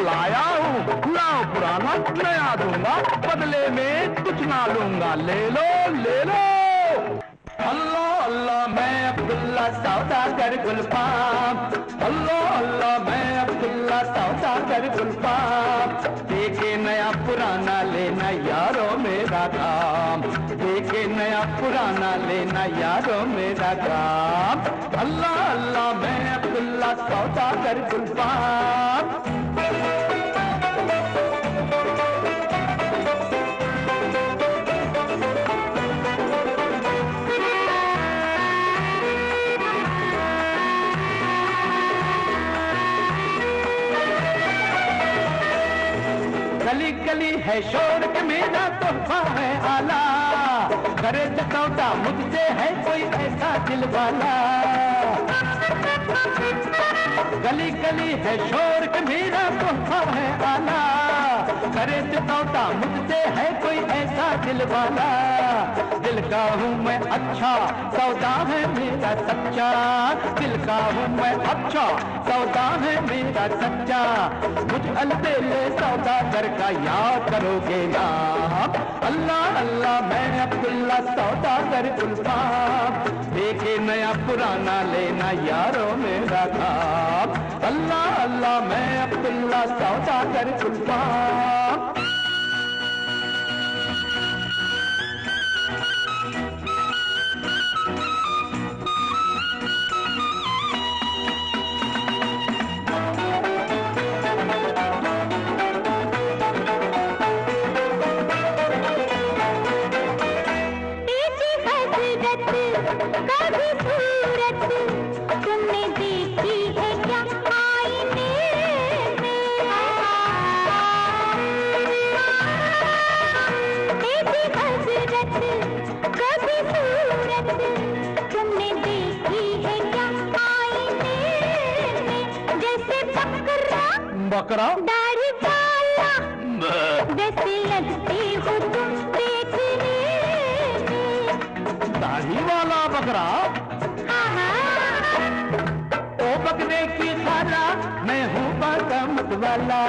लाया हूँ। ना पुराना नया दूँगा बदले में कुछ ना लूँगा। ले लो ले लो। अल्लाह अल्लाह, मैं अब्दुल्ला सौदा कर गुलफा अल्लाह अल्लाह, मैं अब्दुल्ला सौदा कर गुलफा देखे नया पुराना, लेना यारो मेरा काम। देखे नया पुराना, लेना यारो मेरा काम। अल्लाह अल्लाह, मैं अब्दुल्ला सौदा कर गुलफा गली है शोर के मेरा तोहफा है आला। करे जतौटा मुझसे है कोई ऐसा दिल वाला गली गली है शोर के मेरा तोहफा है आला। करे जतौटा मुझसे है कोई ऐसा दिल वाला दिल का हूँ मैं अच्छा सौदा है मेरा सच्चा। दिल का हूँ मैं अच्छा सौदा है मेरा सच्चा। कुछ मुझ सौदा कर का याद करोगे ना? अल्लाह अल्लाह, मैं अब्दुल्ला सौदागर गुलफाम देखे नया पुराना, लेना यारो मेरा काम अल्लाह अल्लाह, मैं अब्दुल्ला सौदागर गुलफाम बकरा? दाढ़ी वाला वैसे लगती हो तुम देखने में। दाढ़ी वाला बकरा? आहा, ओ बकरे की खाला मैं हूँ बदमत वाला।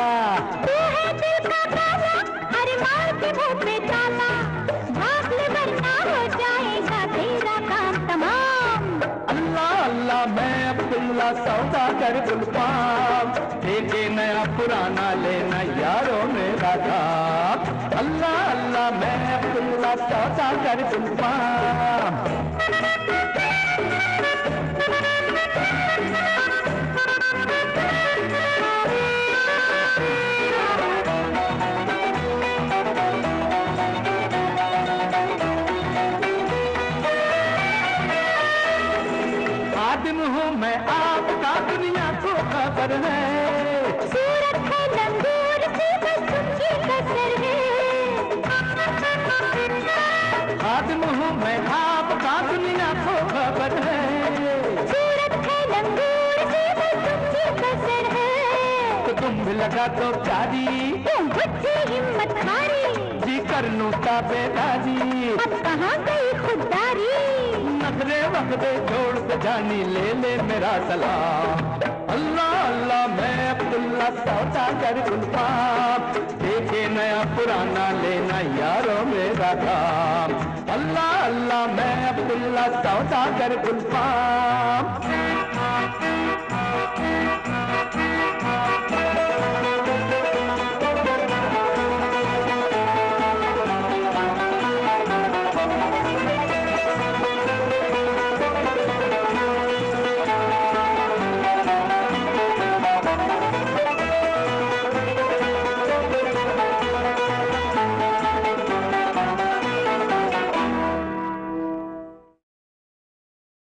तू है दिल का काला अरे मार के मुँह पे ताला। भाग ले वरना हो जाएगा तेरा काम तमाम। अल्लाह अल्लाह मैं अब्दुल्ला सौदागर गुलफाम पुराना लेना यारो मेरा काम अल्लाह अल्लाह, मैं अब्दुल्ला सौदागर कर है आदिम हूँ मैं, आपका दुनिया को खबर है। तो तुम भी लगा दो प्यारी हिम्मत हारी। जी कर लूँ ताबेदारी। अब कहाँ गई खुददारी? नखरे वखरे छोड़ के जानी ले ले मेरा सलाम। अल्लाह मैं अब्दुल्ला सौदागर गुलफाम देखे नया पुराना लेना यारो मेरा काम। अल्लाह अल्लाह मैं अब्दुल्ला सौदागर गुलफाम